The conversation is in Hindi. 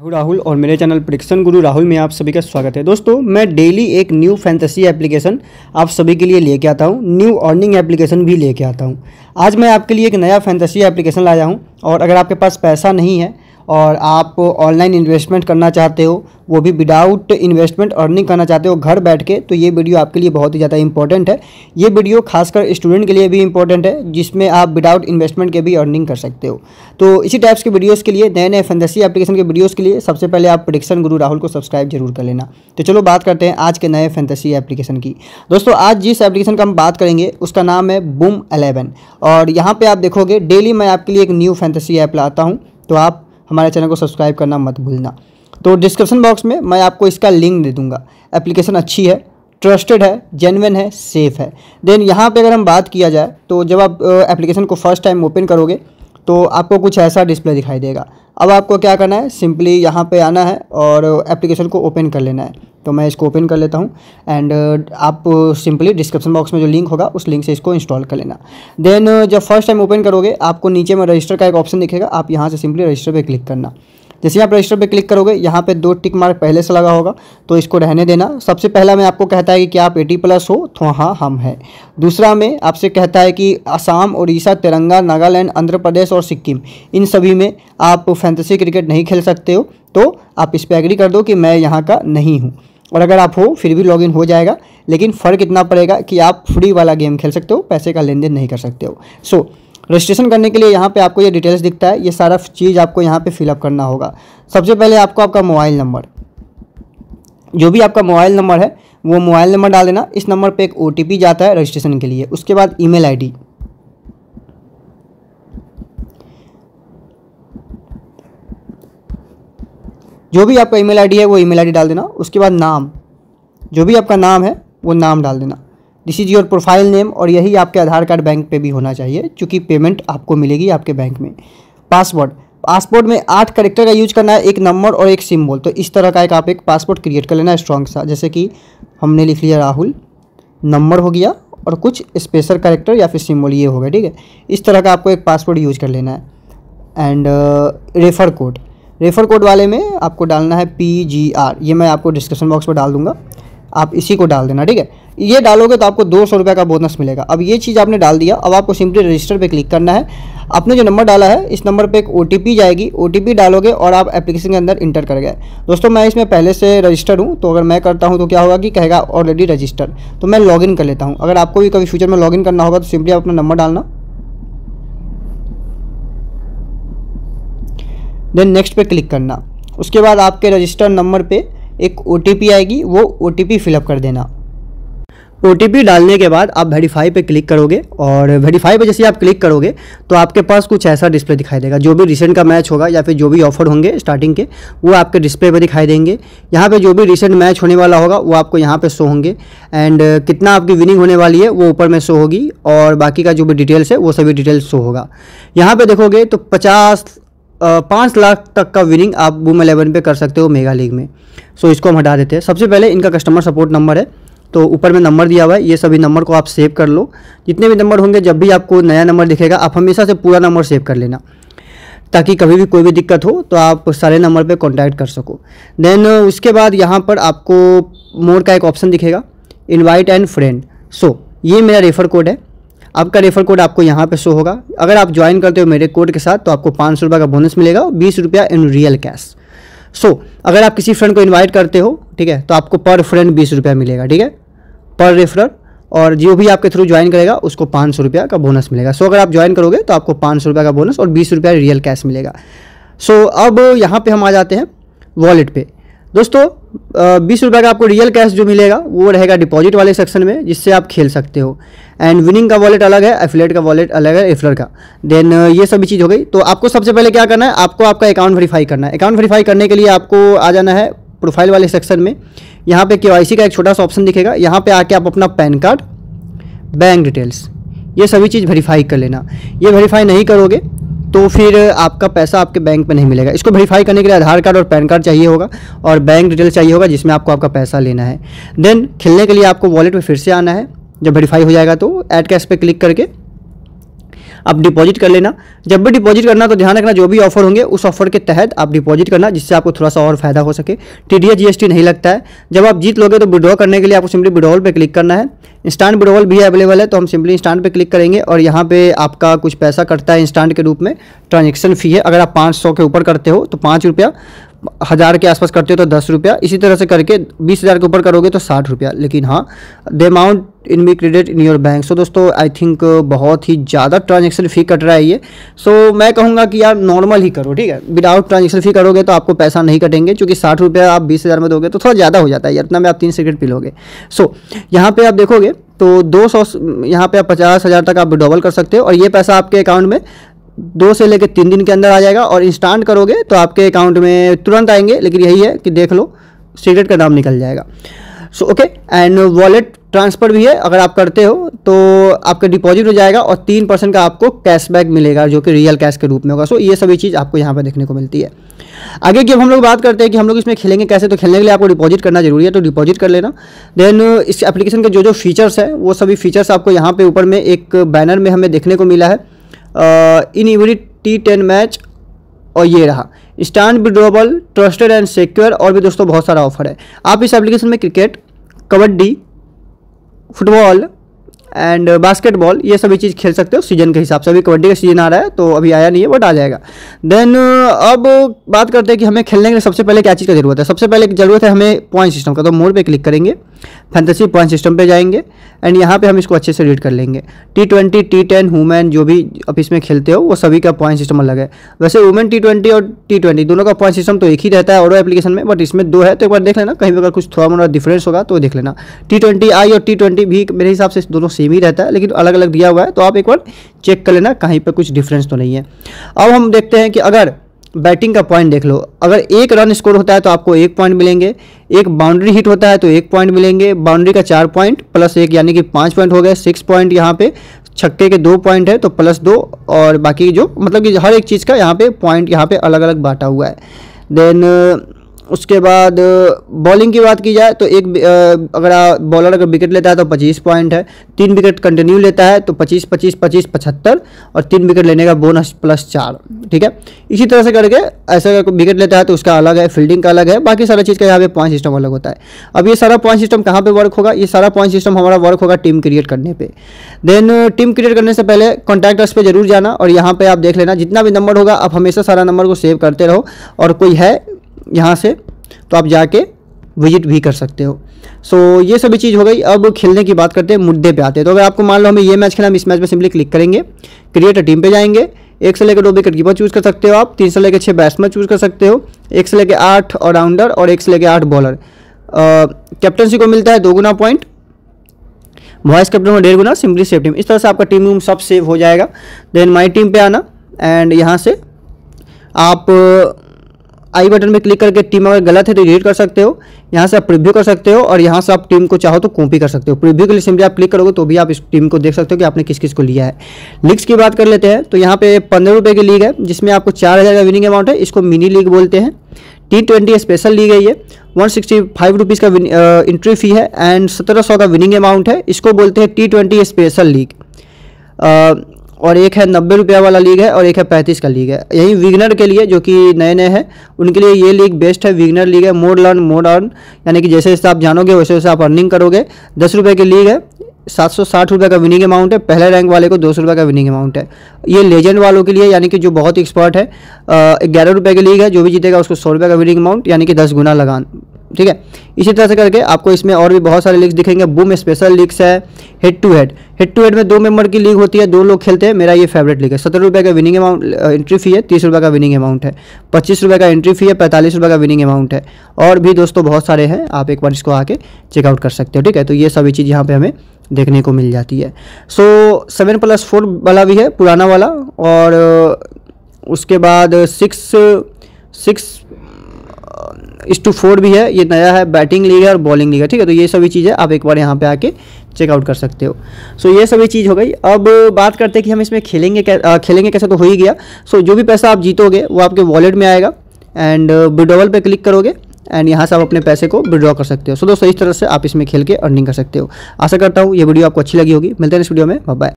राहुल राहुल और मेरे चैनल प्रिक्सन गुरु राहुल में आप सभी का स्वागत है। दोस्तों, मैं डेली एक न्यू फैंटेसी एप्लीकेशन आप सभी के लिए लेके आता हूँ। न्यू अर्निंग एप्लीकेशन भी लेके आता हूँ। आज मैं आपके लिए एक नया फैंटेसी एप्लीकेशन लाया हूँ और अगर आपके पास पैसा नहीं है और आप ऑनलाइन इन्वेस्टमेंट करना चाहते हो, वो भी विदाउट इन्वेस्टमेंट अर्निंग करना चाहते हो घर बैठ के तो ये वीडियो आपके लिए बहुत ही ज़्यादा इंपॉर्टेंट है। ये वीडियो खासकर स्टूडेंट के लिए भी इंपॉर्टेंट है, जिसमें आप विदाउट इन्वेस्टमेंट के भी अर्निंग कर सकते हो। तो इसी टाइप्स के वीडियोज़ के लिए, नए नए फंदसी एप्लीकेशन के वीडियोज़ के लिए, सबसे पहले आप प्रडिक्शन गुरु राहुल को सब्सक्राइब ज़रूर कर लेना। तो चलो बात करते हैं आज के नए फैंतसी एप्लीकेशन की। दोस्तों, आज जिस एप्लीकेशन का हम बात करेंगे, उसका नाम है बूम अलेवन और यहाँ पर आप देखोगे डेली मैं आपके लिए एक न्यू फैंतसी ऐप लाता हूँ। तो आप हमारे चैनल को सब्सक्राइब करना मत भूलना। तो डिस्क्रिप्शन बॉक्स में मैं आपको इसका लिंक दे दूँगा। एप्लीकेशन अच्छी है, ट्रस्टेड है जेनविन है सेफ़ है। देन यहाँ पे अगर हम बात किया जाए तो जब आप एप्लीकेशन को फ़र्स्ट टाइम ओपन करोगे तो आपको कुछ ऐसा डिस्प्ले दिखाई देगा। अब आपको क्या करना है? सिंपली यहाँ पे आना है और एप्लीकेशन को ओपन कर लेना है। तो मैं इसको ओपन कर लेता हूँ एंड आप सिंपली डिस्क्रिप्शन बॉक्स में जो लिंक होगा, उस लिंक से इसको इंस्टॉल कर लेना। देन जब फ़र्स्ट टाइम ओपन करोगे, आपको नीचे में रजिस्टर का एक ऑप्शन दिखेगा। आप यहाँ से सिंपली रजिस्टर पर क्लिक करना। जैसे आप रजिस्टर पे क्लिक करोगे यहाँ पे दो टिक मार्क पहले से लगा होगा तो इसको रहने देना। सबसे पहला में आपको कहता है कि क्या आप एटी प्लस हो तो हाँ हम हैं। दूसरा में आपसे कहता है कि असम उड़ीसा तेलंगाना नागालैंड आंध्र प्रदेश और सिक्किम इन सभी में आप फैंतसी क्रिकेट नहीं खेल सकते हो तो आप इस पर एग्री कर दो कि मैं यहाँ का नहीं हूँ। और अगर आप हो फिर भी लॉगिन हो जाएगा लेकिन फ़र्क इतना पड़ेगा कि आप फ्री वाला गेम खेल सकते हो पैसे का लेन देन नहीं कर सकते हो। सो so, रजिस्ट्रेशन करने के लिए यहाँ पे आपको ये डिटेल्स दिखता है। ये सारा चीज़ आपको यहाँ पे फिलअप करना होगा। सबसे पहले आपको आपका मोबाइल नंबर जो भी आपका मोबाइल नंबर है, वो मोबाइल नंबर डाल देना। इस नंबर पे एक ओटीपी जाता है रजिस्ट्रेशन के लिए। उसके बाद ईमेल आईडी जो भी आपका ईमेल आईडी है, वो ईमेल आईडी डाल देना। उसके बाद नाम, जो भी आपका नाम है, वो नाम डाल देना। This is your profile name और यही आपके आधार कार्ड बैंक पे भी होना चाहिए क्योंकि पेमेंट आपको मिलेगी आपके बैंक में। पासवर्ड पासपोर्ट में आठ करेक्टर का यूज़ करना है, एक नंबर और एक सिम्बल तो इस तरह का एक आप एक पासपोर्ट क्रिएट कर लेना है स्ट्रॉन्ग सा। जैसे कि हमने लिख लिया राहुल नंबर हो गया और कुछ स्पेशल करेक्टर या फिर सिम्बल ये हो गया, ठीक है? इस तरह का आपको एक पासपोर्ट यूज़ कर लेना है। And refer code refer code वाले में आपको डालना है पी जी आर ये मैं आपको डिस्क्रिप्शन बॉक्स में डाल दूँगा। आप इसी को डाल देना, ठीक है? ये डालोगे तो आपको दो सौ रुपये का बोनस मिलेगा। अब ये चीज़ आपने डाल दिया, अब आपको सिंपली रजिस्टर पे क्लिक करना है। आपने जो नंबर डाला है, इस नंबर पे एक ओटीपी जाएगी। ओटीपी डालोगे और आप एप्लीकेशन के अंदर इंटर कर गए दोस्तों, मैं इसमें पहले से रजिस्टर हूँ तो अगर मैं करता हूँ तो क्या होगा कि कहेगा ऑलरेडी रजिस्टर तो मैं लॉगिन कर लेता हूँ। अगर आपको भी कभी फ्यूचर में लॉगिन करना होगा तो सिंपली आप अपना नंबर डालना। देन नेक्स्ट पे क्लिक करना। उसके बाद आपके रजिस्टर नंबर पे एक ओटीपी आएगी, वो ओ फिलअप कर देना। ओटीपी डालने के बाद आप वेरीफाई पे क्लिक करोगे और वेरीफाई पे जैसे आप क्लिक करोगे तो आपके पास कुछ ऐसा डिस्प्ले दिखाई देगा। जो भी रिसेंट का मैच होगा या फिर जो भी ऑफ़र होंगे स्टार्टिंग के, वो आपके डिस्प्ले पे दिखाई देंगे। यहाँ पे जो भी रिसेंट मैच होने वाला होगा, वो आपको यहाँ पे शो होंगे। एंड कितना आपकी विनिंग होने वाली है, वो ऊपर में शो होगी और बाकी का जो भी डिटेल्स है, वो सभी डिटेल्स शो होगा। यहाँ पर देखोगे तो पचास पाँच लाख तक का विनिंग आप बूम एलेवन पे कर सकते हो मेगा लीग में। सो इसको हम हटा देते हैं। सबसे पहले इनका कस्टमर सपोर्ट नंबर है। तो ऊपर में नंबर दिया हुआ है। ये सभी नंबर को आप सेव कर लो। जितने भी नंबर होंगे, जब भी आपको नया नंबर दिखेगा, आप हमेशा से पूरा नंबर सेव कर लेना। ताकि कभी भी कोई भी दिक्कत हो तो आप सारे नंबर पे कांटेक्ट कर सको। देन उसके बाद यहाँ पर आपको मोड का एक ऑप्शन दिखेगा। इनवाइट एंड फ्रेंड सो ये मेरा रेफर कोड है। आपका रेफर कोड आपको यहाँ पे शो होगा। अगर आप ज्वाइन करते हो मेरे कोड के साथ तो आपको पाँच सौ रुपये का बोनस मिलेगा और बीस रुपया इन रियल कैश सो अगर आप किसी फ्रेंड को इनवाइट करते हो, ठीक है तो आपको पर फ्रेंड बीस रुपया मिलेगा, ठीक है? पर रेफरर और जो भी आपके थ्रू ज्वाइन करेगा, उसको पाँच सौ रुपया का बोनस मिलेगा। सो अगर आप ज्वाइन करोगे तो आपको पाँच सौ रुपया का बोनस और बीस रुपया रियल कैश मिलेगा। सो अब यहाँ पे हम आ जाते हैं वॉलेट पे। दोस्तों बीस रुपये का आपको रियल कैश जो मिलेगा, वो रहेगा डिपॉजिट वाले सेक्शन में, जिससे आप खेल सकते हो। एंड विनिंग का वॉलेट अलग है एफिलेट का वॉलेट अलग है एफलर का। देन ये सभी चीज़ हो गई। तो आपको सबसे पहले क्या करना है? आपको आपका अकाउंट वेरीफाई करना है। अकाउंट वेरीफाई करने के लिए आपको आ जाना है प्रोफ़ाइल वाले सेक्शन में। यहाँ पे के का एक छोटा सा ऑप्शन दिखेगा। यहाँ पे आके आप अपना पैन कार्ड बैंक डिटेल्स ये सभी चीज़ वेरीफाई कर लेना। ये वेरीफाई नहीं करोगे तो फिर आपका पैसा आपके बैंक में नहीं मिलेगा। इसको वेरीफाई करने के लिए आधार कार्ड और पैन कार्ड चाहिए होगा और बैंक डिटेल चाहिए होगा जिसमें आपको आपका पैसा लेना है। देन खेलने के लिए आपको वॉलेट में फिर से आना है। जब वेरीफाई हो जाएगा तो ऐड कैश पे क्लिक करके आप डिपॉजिट कर लेना। जब भी डिपॉजिट करना तो ध्यान रखना, जो भी ऑफ़र होंगे, उस ऑफ़र के तहत आप डिपॉजिट करना, जिससे आपको थोड़ा सा और फ़ायदा हो सके। टी डी जीएसटी नहीं लगता है। जब आप जीत लोगे तो विड्रॉ करने के लिए आपको सिंपली विड्रॉल पर क्लिक करना है। इंस्टांट विड्रॉल भी अवेलेबल है तो हम सिंपली इंस्टांट पे क्लिक करेंगे और यहाँ पर आपका कुछ पैसा कटता है इंस्टांट के रूप में। ट्रांजेक्शन फ़ी है। अगर आप पाँच सौ के ऊपर करते हो तो पाँच रुपया, हज़ार के आसपास करते हो तो दस रुपया। इसी तरह से करके बीस हज़ार के ऊपर करोगे तो साठ रुपया। लेकिन हाँ the amount in be credit in your bank so दोस्तों आई थिंक बहुत ही ज़्यादा ट्रांजेक्शन फ़ी कट रहा है ये। सो so, मैं कहूँगा कि यार नॉर्मल ही करो ठीक है? विदाउट ट्रांजेक्शन फ़ी करोगे तो आपको पैसा नहीं कटेंगे क्योंकि साठ रुपया आप बीस हज़ार में दोगे तो थोड़ा ज़्यादा हो जाता है यार इतना में आप तीन सिगरेट पी लोगे। सो so, यहाँ पर आप देखोगे तो दो सौ यहाँ पे आप पचास हज़ार तक आप विड्रॉवल कर सकते हो और ये पैसा आपके अकाउंट में दो से लेकर तीन दिन के अंदर आ जाएगा और इंस्टांट करोगे तो आपके अकाउंट में तुरंत आएँगे लेकिन यही है कि देख लो सिगरेट का दाम निकल जाएगा। So okay and wallet transfer भी है, अगर आप करते हो तो आपका डिपॉजिट हो जाएगा और तीन परसेंट का आपको कैशबैक मिलेगा, जो कि रियल कैश के रूप में होगा। सो ये सभी चीज़ आपको यहाँ पर देखने को मिलती है। आगे की हम लोग बात करते हैं कि हम लोग इसमें खेलेंगे कैसे तो खेलने के लिए आपको डिपॉजिट करना ज़रूरी है तो डिपॉजिट कर लेना। देन इस एप्लीकेशन के जो जो फीचर्स है, वो सभी फीचर्स आपको यहाँ पे ऊपर में एक बैनर में हमें देखने को मिला है। In every T ten match और ये रहा। Stand withdrawable trusted and secure और भी दोस्तों बहुत सारा ऑफ़र है। आप इस एप्लीकेशन में cricket kabaddi football and basketball, ये सभी चीज़ खेल सकते हो सीज़न के हिसाब से। अभी कबड्डी का सीज़न आ रहा है तो अभी आया नहीं है, बट आ जाएगा। देन अब बात करते हैं कि हमें खेलने के लिए सबसे पहले क्या चीज़ का ज़रूरत है। सबसे पहले ज़रूरत है हमें पॉइंट सिस्टम का तो मोड पे क्लिक करेंगे। फैंटेसी पॉइंट सिस्टम पे जाएँगे एंड यहाँ पे हम इसको अच्छे से रीड कर लेंगे। T twenty T ten women जो भी आप इसमें खेलते हो, वो सभी का पॉइंट सिस्टम अलग है। वैसे वुमेन टी ट्वेंटी और टी ट्वेंटी दोनों का पॉइंट सिस्टम तो एक ही रहता है और एप्लीकेशन में बट इसमें दो है तो एक बार देख लेना। कहीं अगर कुछ थोड़ा मोड़ा डिफरेंस होगा तो देख लेना। टी ट्वेंटी आई और टी ट्वेंटी भी मेरे हिसाब से दोनों सेम ही रहता है, लेकिन अलग अलग दिया हुआ है तो आप एक बार चेक कर लेना, कहीं पर कुछ डिफरेंस तो नहीं है। अब हम देखते हैं कि अगर बैटिंग का पॉइंट देख लो। अगर एक रन स्कोर होता है तो आपको एक पॉइंट मिलेंगे। एक बाउंड्री हिट होता है तो एक पॉइंट मिलेंगे। बाउंड्री का चार पॉइंट प्लस एक, यानी कि पाँच पॉइंट हो गए। सिक्स पॉइंट यहाँ पे, छक्के के दो पॉइंट है तो प्लस दो और बाकी जो मतलब कि हर एक चीज़ का यहाँ पे पॉइंट यहाँ पे अलग अलग बांटा हुआ है। देन उसके बाद बॉलिंग की बात की जाए तो एक अगर बॉलर अगर विकेट लेता है तो पच्चीस पॉइंट है। तीन विकेट कंटिन्यू लेता है तो पच्चीस पच्चीस पच्चीस, पचहत्तर और तीन विकेट लेने का बोनस प्लस चार, ठीक है? इसी तरह से करके, ऐसा अगर विकेट लेता है तो उसका अलग है फील्डिंग का अलग है, बाकी सारा चीज़ का यहाँ पे पॉइंट सिस्टम अलग होता है। अब ये सारा पॉइंट सिस्टम कहाँ पर वर्क होगा? ये सारा पॉइंट सिस्टम हमारा वर्क होगा टीम क्रिएट करने पर देन टीम क्रिएट करने से पहले कॉन्टैक्टर्स पर ज़रूर जाना और यहाँ पर आप देख लेना, जितना भी नंबर होगा, आप हमेशा सारा नंबर को सेव करते रहो और कोई है यहाँ से तो आप जाके विज़िट भी कर सकते हो। सो so, ये सभी चीज़ हो गई। अब खेलने की बात करते हैं मुद्दे पे आते हैं। तो अगर आपको मान लो हमें ये मैच खेला हम इस मैच में सिंपली क्लिक करेंगे क्रिएट अ टीम पे जाएँगे। एक से लेकर दो विकेट कीपर चूज़ कर सकते हो आप। तीन से लेकर छः बैट्समैन चूज़ कर सकते हो। एक से लेकर आठ ऑलराउंडर और एक से लेकर आठ बॉलर कैप्टनसी को मिलता है दो गुना पॉइंट वॉइस कैप्टन को डेढ़ गुना सिंपली सेव टीम इस तरह से आपका टीम रूम सब सेव हो जाएगा। देन माई टीम पे आना। एंड यहाँ से आप आई बटन में क्लिक करके टीम अगर गलत है तो एडिट कर सकते हो। यहाँ से आप प्रीव्यू कर सकते हो और यहाँ से आप टीम को चाहो तो कॉपी कर सकते हो। प्रीव्यू के लिए सिंपली आप क्लिक करोगे तो भी आप इस टीम को देख सकते हो कि आपने किस किस को लिया है। लीग्स की बात कर लेते हैं तो यहाँ पे पंद्रह रुपये की लीग है, जिसमें आपको चार हज़ार का विनिंग अमाउंट है। इसको मिनी लीग बोलते हैं। टी ट्वेंटी स्पेशल लीग है ये। वन सिक्सटी फाइव रुपीज़ का इंट्री फ़ी है एंड सत्रह सौ का विनिंग अमाउंट है। इसको बोलते हैं टी ट्वेंटी स्पेशल लीग और एक है नब्बे रुपया वाला लीग है और एक है पैंतीस का लीग है। यही विगनर के लिए जो कि नए नए हैं, उनके लिए ये लीग बेस्ट है, विगनर लीग है मोड लर्न मोड अर्न। यानी कि जैसे जैसे आप जानोगे, वैसे वैसे आप अर्निंग करोगे। दस रुपये की लीग है, सात सौ साठ रुपये का विनिंग अमाउंट है, पहले रैंक वाले को दो सौ रुपये का विनिंग अमाउंट है। ये लेजेंड वालों के लिए, यानी कि जो बहुत एक्सपर्ट है ग्यारह रुपये की लीग है, जो भी जीतेगा उसको सौ रुपये का विनिंग अमाउंट यानी कि दस गुना लगान। ठीक है? इसी तरह से करके आपको इसमें और भी बहुत सारे लीग्स दिखेंगे। बूम स्पेशल लीग्स है head to head head to head में दो मेंबर की लीग होती है, दो लोग खेलते हैं। मेरा ये फेवरेट लीग है। सत्तर रुपये का विनिंग अमाउंट एंट्री फ़ी है, तीस रुपये का विनिंग अमाउंट है। पच्चीस रुपये का एंट्री फ़ी है, पैंतालीस रुपये का विनिंग अमाउंट है। और भी दोस्तों बहुत सारे हैं, आप एक बार इसको आके चेकआउट कर सकते हो, ठीक है? तो ये सभी चीज़ यहाँ पर हमें देखने को मिल जाती है। सो सेवन प्लस फोर वाला भी है, पुराना वाला। और उसके बाद सिक्स सिक्स इस टू फोर भी है ये नया है बैटिंग लीग है और बॉलिंग लीग है ठीक है? तो ये सभी चीज़ें आप एक बार यहाँ पे आके चेकआउट कर सकते हो। सो so, ये सभी चीज़ हो गई। अब बात करते हैं कि हम इसमें खेलेंगे कै, खेलेंगे कैसे तो हो ही गया। सो so, जो भी पैसा आप जीतोगे वो आपके वॉलेट में आएगा एंड विड्रॉवल पे क्लिक करोगे एंड यहाँ से आप अपने पैसे को विड्रॉ कर सकते हो। सो so, दोस्तों इस तरह से आप इसमें खेल के अर्निंग कर सकते हो। आशा करता हूँ ये वीडियो आपको अच्छी लगी होगी। मिलते हैं इस वीडियो में। बाय